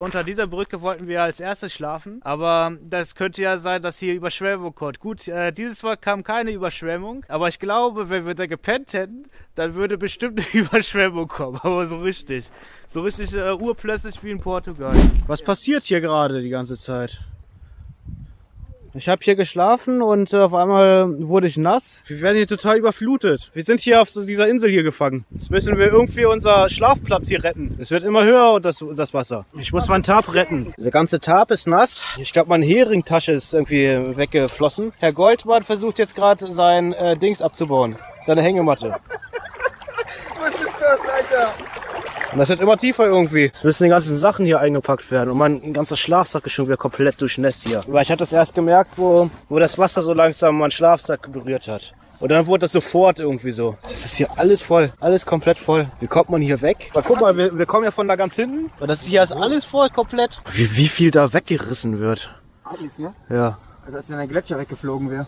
Unter dieser Brücke wollten wir als erstes schlafen, aber das könnte ja sein, dass hier Überschwemmung kommt. Gut, äh, dieses Mal kam keine Überschwemmung, aber ich glaube, wenn wir da gepennt hätten, dann würde bestimmt eine Überschwemmung kommen, aber so richtig. So richtig äh, urplötzlich wie in Portugal. Was passiert hier gerade die ganze Zeit? Ich habe hier geschlafen und äh, auf einmal wurde ich nass. Wir werden hier total überflutet. Wir sind hier auf dieser Insel hier gefangen. Jetzt müssen wir irgendwie unser Schlafplatz hier retten. Es wird immer höher und das, das Wasser. Ich muss meinen Tarp retten. Diese ganze Tarp ist nass. Ich glaube, meine Heringtasche ist irgendwie weggeflossen. Herr Goldmann versucht jetzt gerade sein äh, Dings abzubauen. Seine Hängematte. Was ist das, Alter? Und das wird immer tiefer irgendwie. Es müssen die ganzen Sachen hier eingepackt werden. Und mein ganzer Schlafsack ist schon wieder komplett durchnässt hier. Weil ich hatte das erst gemerkt, wo, wo das Wasser so langsam meinen Schlafsack berührt hat. Und dann wurde das sofort irgendwie so. Das ist hier alles voll. Alles komplett voll. Wie kommt man hier weg? Aber guck mal, wir, wir kommen ja von da ganz hinten. Und das ist hier ist alles voll komplett. Wie, wie viel da weggerissen wird. Alles, ne? Ja. Also als wenn ein Gletscher weggeflogen wäre.